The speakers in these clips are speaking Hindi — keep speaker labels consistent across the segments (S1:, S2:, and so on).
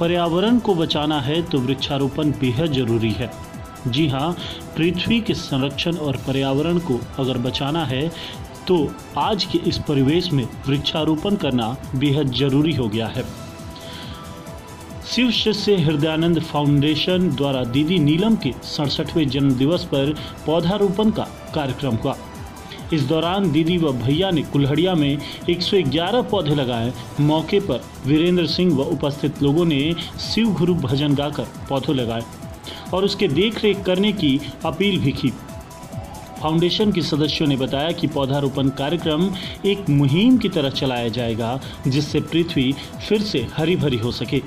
S1: पर्यावरण को बचाना है तो वृक्षारोपण बेहद ज़रूरी है। जी हाँ पृथ्वी के संरक्षण और पर्यावरण को अगर बचाना है तो आज के इस परिवेश में वृक्षारोपण करना बेहद ज़रूरी हो गया है। शिव शिष्य हृदयानंद फाउंडेशन द्वारा दीदी नीलम के सड़सठवें जन्मदिवस पर पौधारोपण का कार्यक्रम हुआ। इस दौरान दीदी व भैया ने कुल्हड़िया में 111 पौधे लगाए। मौके पर वीरेंद्र सिंह व उपस्थित लोगों ने शिव गुरु भजन गाकर पौधे लगाए और उसके देख रेख करने की अपील भी की। फाउंडेशन के सदस्यों ने बताया कि पौधारोपण कार्यक्रम एक मुहिम की तरह चलाया जाएगा, जिससे पृथ्वी फिर से हरी भरी हो सके।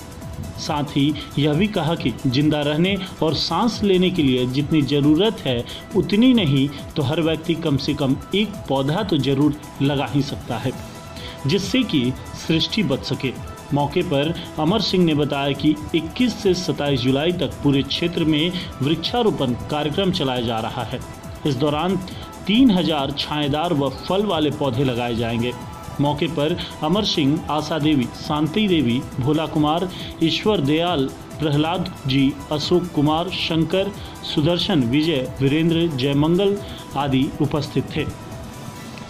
S1: साथ ही यह भी कहा कि ज़िंदा रहने और सांस लेने के लिए जितनी ज़रूरत है, उतनी नहीं तो हर व्यक्ति कम से कम एक पौधा तो ज़रूर लगा ही सकता है, जिससे कि सृष्टि बच सके। मौके पर अमर सिंह ने बताया कि 21 से 27 जुलाई तक पूरे क्षेत्र में वृक्षारोपण कार्यक्रम चलाया जा रहा है। इस दौरान 3000 छाएदार व फल वाले पौधे लगाए जाएँगे। मौके पर अमर सिंह, आशा देवी, शांति देवी, भोला कुमार, ईश्वर दयाल, प्रहलाद जी, अशोक कुमार, शंकर, सुदर्शन, विजय, वीरेंद्र, जयमंगल आदि उपस्थित थे।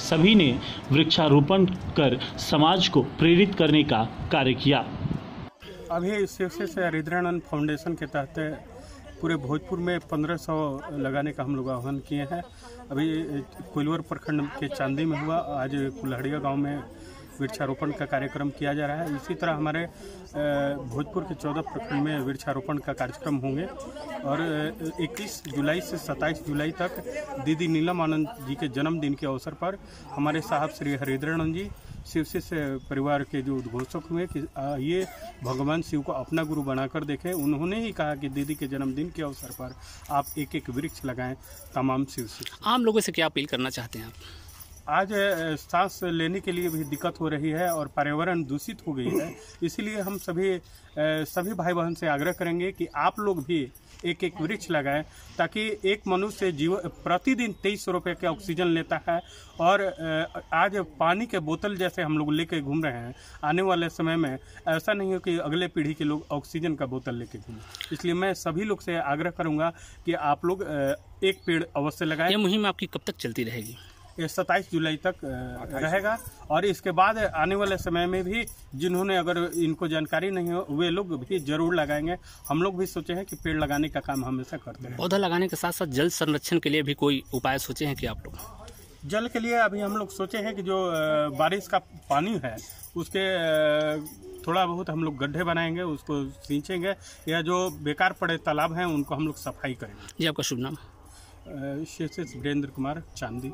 S1: सभी ने वृक्षारोपण कर समाज को प्रेरित करने का कार्य किया।
S2: अभी शिवसे से हरिद्रानंद फाउंडेशन के तहत पूरे भोजपुर में 1500 लगाने का हम लोग आह्वान किए हैं। अभी कोइलवर प्रखंड के चांदी में हुआ, आज कुल्हड़िया गाँव में वृक्षारोपण का कार्यक्रम किया जा रहा है। इसी तरह हमारे भोजपुर के चौदह प्रखंड में वृक्षारोपण का कार्यक्रम होंगे। और 21 जुलाई से 27 जुलाई तक दीदी नीलम आनंद जी के जन्मदिन के अवसर पर हमारे साहब श्री हरिद्रानंद जी शिव से परिवार के जो उद्घोषक हुए कि ये भगवान शिव को अपना गुरु बनाकर देखें। उन्होंने ही कहा कि दीदी के जन्मदिन के अवसर पर आप एक एक वृक्ष लगाएँ, तमाम शिव
S3: आम लोगों से क्या अपील करना चाहते हैं आप?
S2: आज सांस लेने के लिए भी दिक्कत हो रही है और पर्यावरण दूषित हो गई है। इसीलिए हम सभी सभी भाई बहन से आग्रह करेंगे कि आप लोग भी एक एक वृक्ष लगाएँ ताकि एक मनुष्य जीव, प्रतिदिन तेईस रुपये के ऑक्सीजन लेता है और आज पानी के बोतल जैसे हम लोग लेके घूम रहे हैं। आने वाले समय में ऐसा नहीं हो कि अगले पीढ़ी के लोग ऑक्सीजन का बोतल लेके घूमें। इसलिए मैं सभी लोग से आग्रह करूँगा कि आप लोग एक पेड़ अवश्य लगाएँ।
S3: यह मुहिम आपकी कब तक चलती रहेगी?
S2: सत्ताईस जुलाई तक रहेगा। और इसके बाद आने वाले समय में भी जिन्होंने अगर इनको जानकारी नहीं हो वे लोग भी ज़रूर लगाएँगे। हम लोग भी सोचे हैं कि पेड़ लगाने का काम हमेशा करते हैं।
S3: पौधा लगाने के साथ साथ जल संरक्षण के लिए भी कोई उपाय सोचे हैं कि आप लोग?
S2: जल के लिए अभी हम लोग सोचे हैं कि जो बारिश का पानी है उसके थोड़ा बहुत हम लोग गड्ढे बनाएँगे उसको सींचेंगे या जो बेकार पड़े तालाब हैं उनको हम लोग सफ़ाई करेंगे।
S3: जी आपका शुभ नाम?
S2: शीर्ष वीरेंद्र कुमार चांदी।